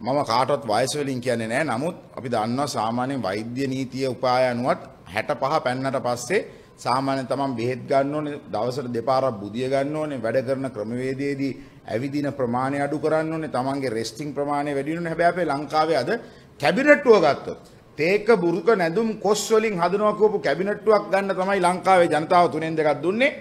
මම කාටවත් වයස වලින් කියන්නේ නැහැ. නමුත් අපි දන්නවා සාමාන්‍යයෙන් වෛද්‍ය නීතිය උපාය අනුවත් 65 පෙන්නට පස්සේ සාමාන්‍යයෙන් තමන් බෙහෙත් ගන්න ඕනේ, දවසට දෙපාරක් බුදිය ගන්න ඕනේ, වැඩ කරන ක්‍රමවේදයේදී ඇවිදින ප්‍රමාණය අඩු කරන්න ඕනේ, තමන්ගේ රෙස්ටිං ප්‍රමාණය වැඩි වෙනවා. හැබැයි අපේ ලංකාවේ අද කැබිනට්ටුව ගත්තොත් තේක බුරුක නැදුම් කොස් වලින් හදනවා කියපු කැබිනට්ටුවක් ගන්න තමයි ලංකාවේ ජනතාව තුනෙන් දෙකක් දුන්නේ.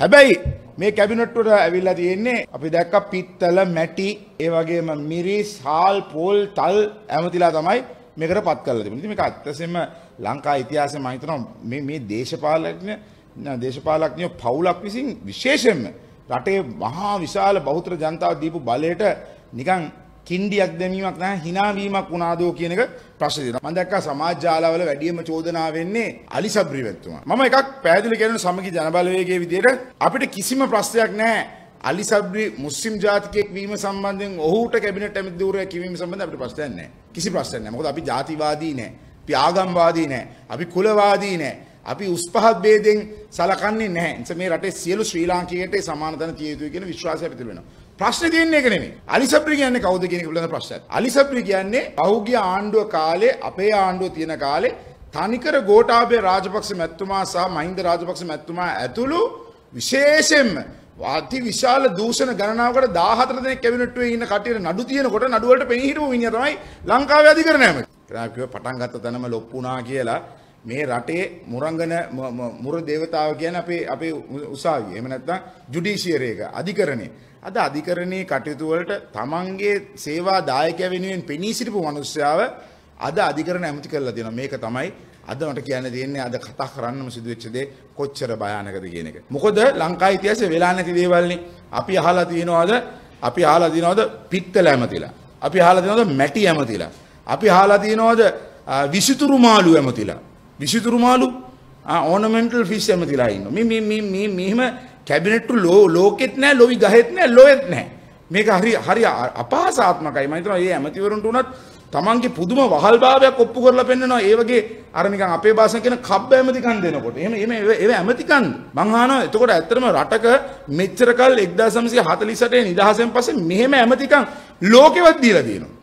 හැබැයි මේ කැබිනට්ටුවට ඇවිල්ලා තියෙන්නේ අපි දැක්ක පිත්තල මැටි ඒ වගේම මිරිස් හාල් පෝල් තල් ඇමතිලා තමයි මේකට පත් කරලා තිබුණේ. ඉතින් මේක අත්‍යවශ්‍යම ලංකා ඉතිහාසයේ මම හිතනවා මේ මේ දේශපාලඥ දේශපාලඥයෝ පවුලක් විසින් විශේෂයෙන්ම රටේ මහා විශාල බහුතර ජනතාව දීපු බලයට නිකන් කින්ඩියක් දැමීමක් නැහැ හිනාවීමක් වුණාදෝ කියන එක ප්‍රශ්න දෙනවා. මම දැක්කා සමාජ ජාලවල වැඩිම චෝදනා වෙන්නේ අලි සබ්රි වැත්තුමා. මම එකක් පැහැදිලි කරන සමගි ජනබලවේගයේ විදිහට අපිට කිසිම ප්‍රශ්නයක් නැහැ. අලි සබ්රි මුස්ලිම් ජාතිකයෙක් වීම සම්බන්ධයෙන් ඔහුට කැබිනට් ඇමති ධූරයක් කිවීම සම්බන්ධයෙන් අපිට ප්‍රශ්නයක් නැහැ. කිසි ප්‍රශ්නයක් නැහැ. මොකද අපි ජාතිවාදී නැහැ. අපි ආගම්වාදී නැහැ. අපි කුලවාදී නැහැ. අපි උස් පහත් ભેදෙන් සලකන්නේ නැහැ. නිසා මේ රටේ සියලු ශ්‍රී ලාංකිකයට සමාන තැන තිය යුතුයි කියන විශ්වාසය අපිට වෙනවා. ප්‍රශ්නේ තියෙන්නේ ඒක නෙමෙයි. අලිසබ්‍රි කියන්නේ කවුද කියන එක පිළිබඳ ප්‍රශ්නයක්. අලිසබ්‍රි කියන්නේ පහුගිය ආණ්ඩුව කාලේ අපේ ආණ්ඩුව තියෙන කාලේ තනිකර ගෝඨාභය රාජපක්ෂ මැතිතුමා සහ මහින්ද රාජපක්ෂ මැතිතුමා ඇතුළු විශේෂයෙන්ම අති විශාල දූෂණ ගණනාවකට 14 දෙනෙක් කැබිනට්ටුවේ ඉන්න කටියට නඩු තියෙනකොට නඩු වලට පෙනී හිටපු මිනිහා තමයි ලංකාවේ අධිකරණ ඇමති. ඒකම කිව්ව පටන් ගත්ත තැනම ලොප්පුණා කියලා මේ රටේ මුරංගන මුර දේවතාව කියන්නේ අපේ අපේ උසාවිය. එහෙම නැත්නම් ජුඩිෂියරි එක අධිකරණේ. අද අධිකරණයේ කටයුතු වලට තමන්ගේ සේවා දායකය වෙනුවෙන් පෙනී සිටපු මිනිස්යාව අද අධිකරණ ඇමති කරලා තියෙනවා. මේක තමයි අද මට කියන්න තියෙන්නේ අද කතා කරන්නම සිදුවෙච්ච දේ කොච්චර භයානකද කියන එක. මොකද ලංකා ඉතිහාසයේ වෙලා නැති දේවල්නේ. අපි අහලා තියෙනවද? අපි අහලා තියෙනවද පිත්තල ඇමතිලා? අපි අහලා තියෙනවද මැටි ඇමතිලා? අපි අහලා තියෙනවද විසිතුරු මාළු ඇමතිලා? විසිතුරු මාළු ඕනමෙන්ටල් ෆිස් ඇමතිලා ඉන්නවා. මේ මේ මේ මෙහෙම කැබිනට්ටු ලෝ ලෝකෙත් නෑ ලොවි ගහෙත් නෑ ලොවෙත් නෑ. මේක හරි හරි අපහාසාත්මකයි. මම හිතනවා මේ ඇමතිවරුන්ට උනත් තමන්ගේ පුදුම වහල්භාවයක් ඔප්පු කරලා පෙන්නනවා ඒ වගේ අර නිකන් අපේ භාෂාවෙන් කියන කබ්බ ඇමතිකම් දෙනකොට. එහෙම එහෙම ඒව ඇමතිකම් මං අහනවා එතකොට ඇත්තටම රටක මෙච්චර කල් 1948 නිදහසෙන් පස්සේ මෙහෙම ඇමතිකම් ලෝකෙවත් දීලා තියෙනවා.